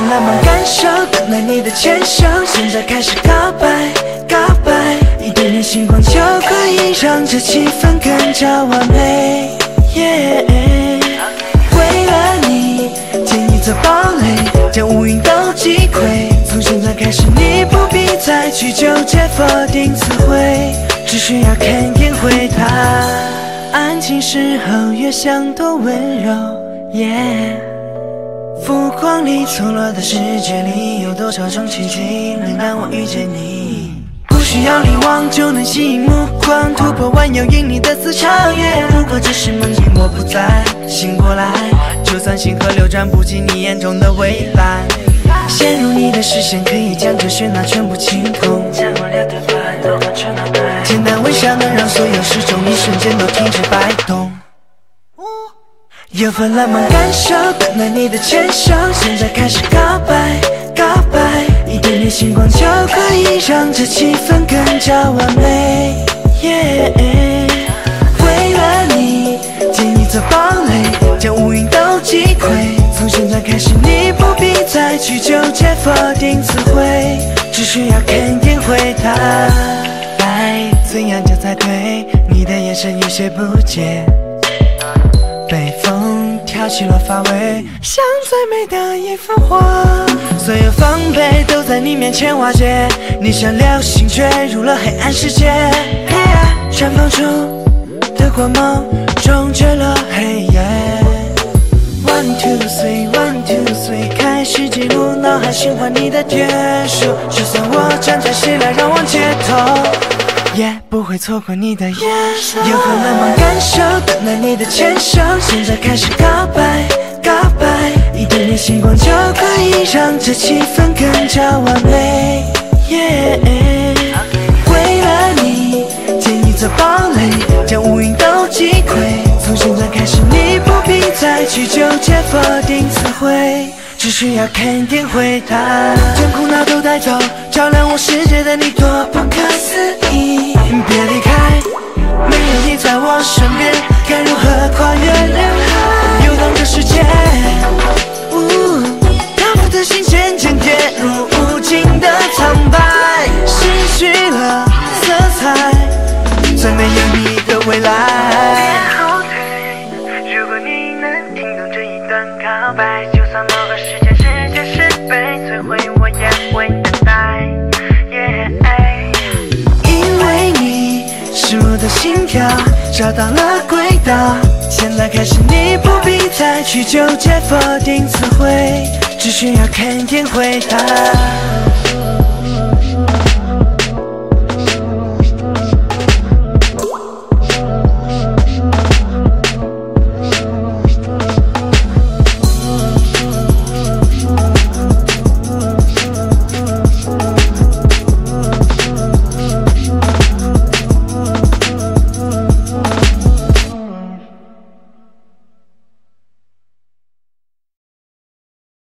浪漫感受，等待你的牵手，现在开始告白，告白，一点点星光就可以让这气氛更加完美。为了你，建一座堡垒，将乌云都击溃。从现在开始，你不必再去纠结否定词汇，只需要肯定回答。安静时候越想多温柔。浮光里错落的世界里，有多少种奇迹能让我遇见你？不需要力望就能吸引目光，突破万有引力的磁场。如果只是梦境，我不再醒过来。就算星河流转不及你眼中的未来，陷入你的视线，可以将这喧闹全部清空。有份浪漫感受，等待你的牵手。现在开始告白，告白，一点点星光就可以让这气氛更加完美。为了你，建议做堡垒，将乌云都击溃。从现在开始，你不必再去纠结否定词汇，只需要肯定回答。该怎样讲才对？你的眼神有些不解。起了发尾，像最美的一幅画。所有防备都在你面前瓦解，你像流星坠入了黑暗世界。绽放出的光芒终结了黑夜。One two three, one two three，开始记录脑海循环你的结束。就算我站在西来绕往街头。也不会错过你的眼神，有份浪漫感受，等待你的牵手。现在开始告白，告白，一点点星光就可以让这气氛更加完美。为了你，建一座堡垒，将乌云都击溃。从现在开始，你不必再去纠结否定词汇。只需要肯定回答，将苦恼都带走，照亮我世界的你多不可思议。段告白，就算某个时间世界是被摧毁，我也会等待。因为你是我的心跳，找到了轨道。现在开始，你不必再去纠结否定词汇，只需要肯定回答。